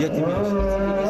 e aqui mesmo.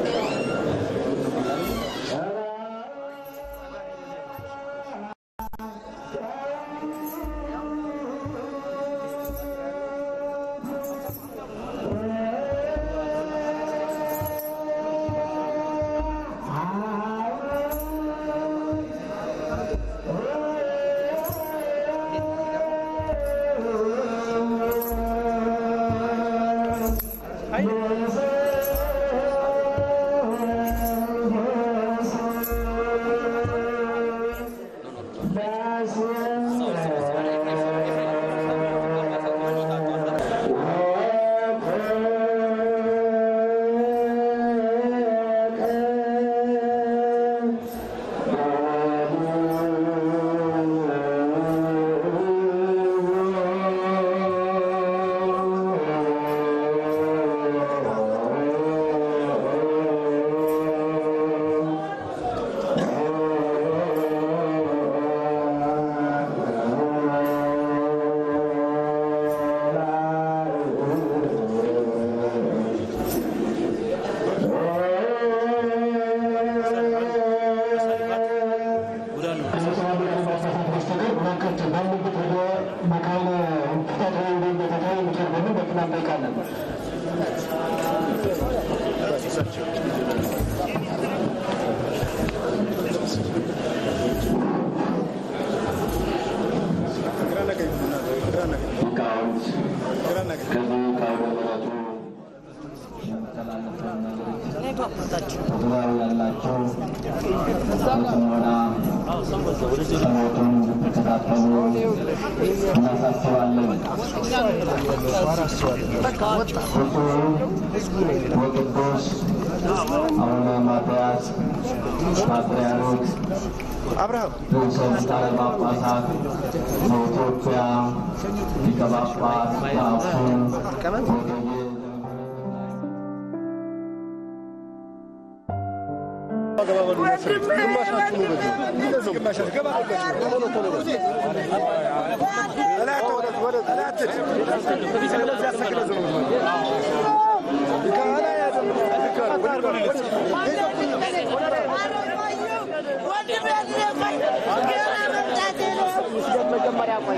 menyampaikan. ተግባር kau. Abraham. Abraham. በሉ ግማሻችሁ መጀመሪያ ቆይ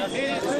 Gracias.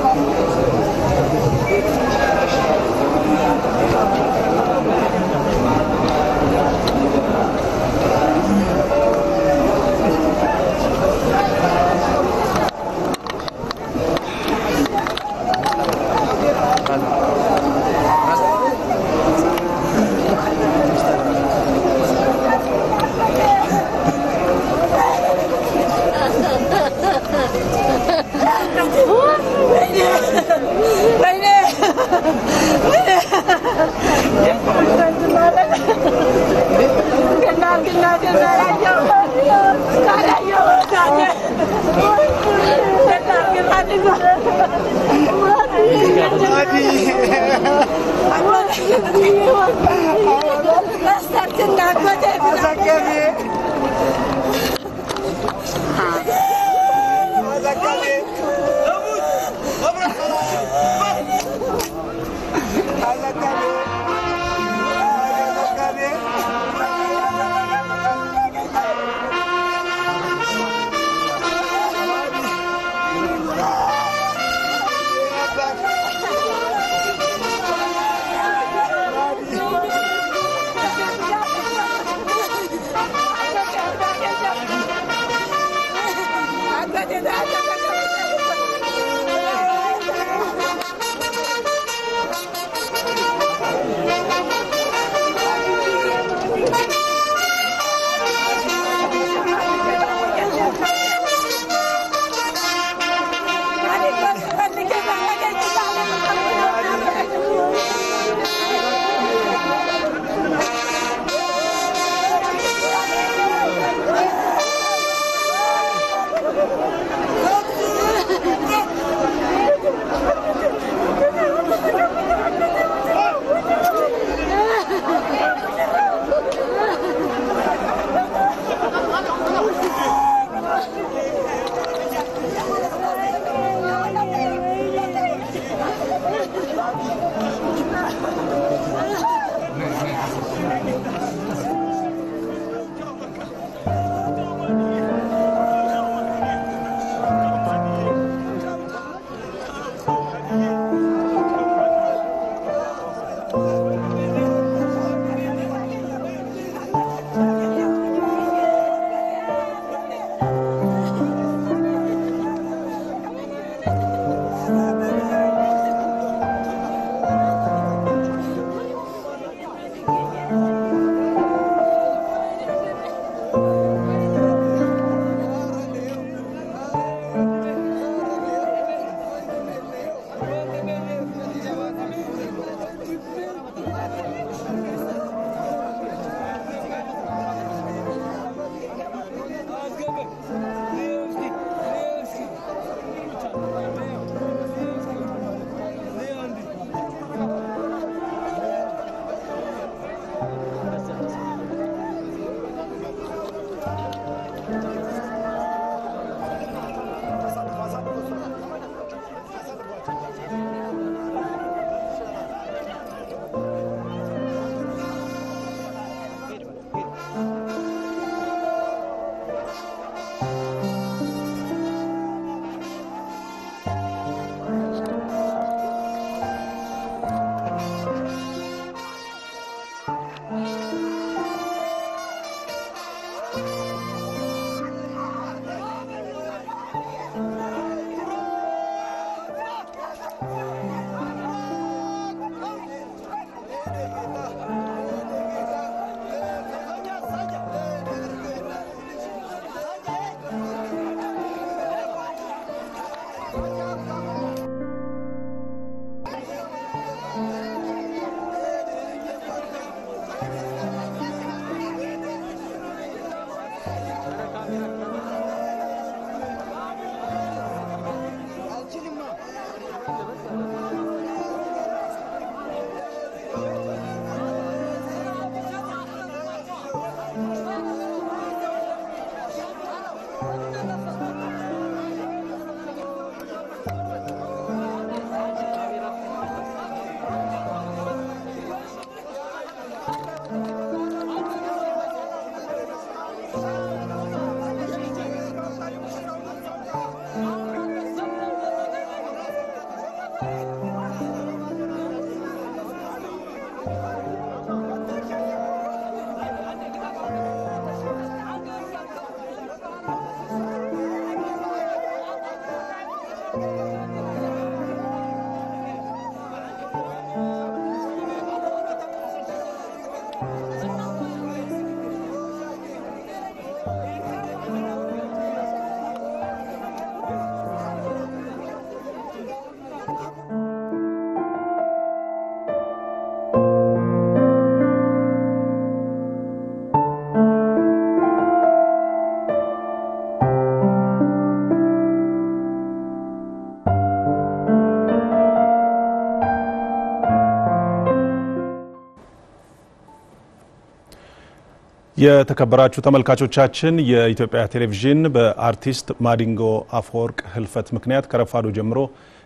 የተከበራችሁ ተመልካቾቻችን የኢትዮጵያ ቴሌቪዥን በአርቲስት ማዲንጎ አፈወርቅ ሕልፈት ምክንያት ከረፋዱ ጀምሮ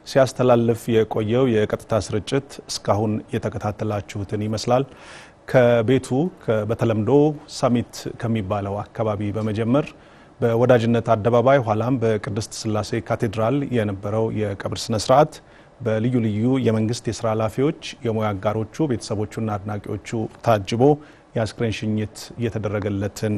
ሲያስተላልፍ የቆየው የቀጥታ ስርጭት እስካሁን የተከታተላችሁትን ይመስላል። ከቤቱ በተለምዶ ሰሚት ከሚባለው አካባቢ በመጀመር በወዳጅነት አደባባይ ኋላም በቅድስት ስላሴ ካቴድራል የነበረው የቀብር ስነ ስርዓት በልዩ ልዩ የመንግስት የስራ ኃላፊዎች፣ የሙያ አጋሮቹ፣ ቤተሰቦቹና አድናቂዎቹ ታጅቦ የአስክሬን ሽኝት እየተደረገለትን